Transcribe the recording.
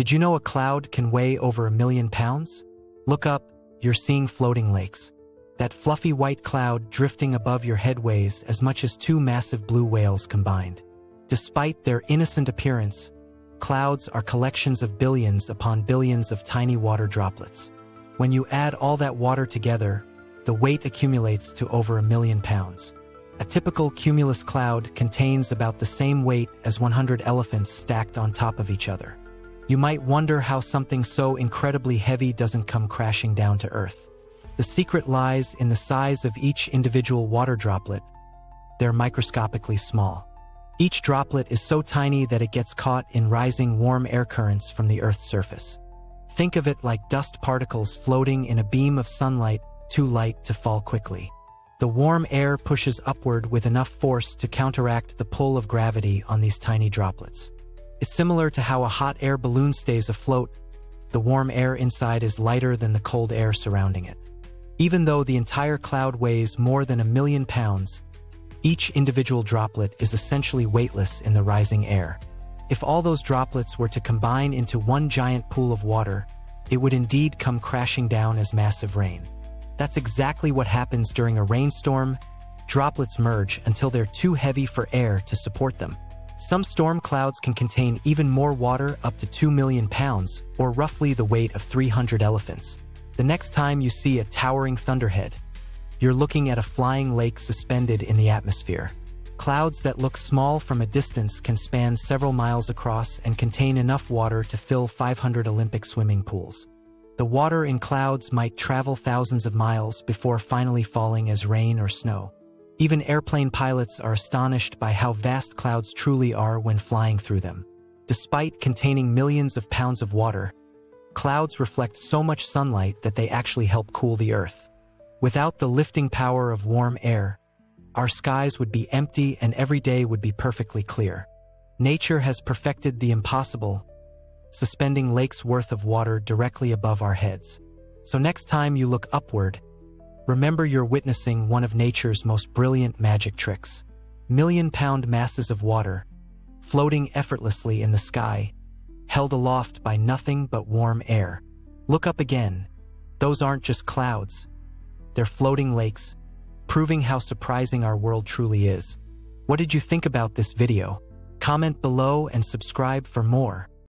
Did you know a cloud can weigh over a million pounds? Look up, you're seeing floating lakes. That fluffy white cloud drifting above your head weighs as much as two massive blue whales combined. Despite their innocent appearance, clouds are collections of billions upon billions of tiny water droplets. When you add all that water together, the weight accumulates to over a million pounds. A typical cumulus cloud contains about the same weight as 100 elephants stacked on top of each other. You might wonder how something so incredibly heavy doesn't come crashing down to Earth. The secret lies in the size of each individual water droplet. They're microscopically small. Each droplet is so tiny that it gets caught in rising warm air currents from the Earth's surface. Think of it like dust particles floating in a beam of sunlight too light to fall quickly. The warm air pushes upward with enough force to counteract the pull of gravity on these tiny droplets. It's similar to how a hot air balloon stays afloat. The warm air inside is lighter than the cold air surrounding it. Even though the entire cloud weighs more than a million pounds, each individual droplet is essentially weightless in the rising air. If all those droplets were to combine into one giant pool of water, it would indeed come crashing down as massive rain. That's exactly what happens during a rainstorm. Droplets merge until they're too heavy for air to support them. Some storm clouds can contain even more water up to 2 million pounds, or roughly the weight of 300 elephants. The next time you see a towering thunderhead, you're looking at a flying lake suspended in the atmosphere. Clouds that look small from a distance can span several miles across and contain enough water to fill 500 Olympic swimming pools. The water in clouds might travel thousands of miles before finally falling as rain or snow. Even airplane pilots are astonished by how vast clouds truly are when flying through them. Despite containing millions of pounds of water, clouds reflect so much sunlight that they actually help cool the Earth. Without the lifting power of warm air, our skies would be empty and every day would be perfectly clear. Nature has perfected the impossible, suspending lakes worth of water directly above our heads. So next time you look upward, remember you're witnessing one of nature's most brilliant magic tricks. Million-pound masses of water, floating effortlessly in the sky, held aloft by nothing but warm air. Look up again. Those aren't just clouds. They're floating lakes, proving how surprising our world truly is. What did you think about this video? Comment below and subscribe for more.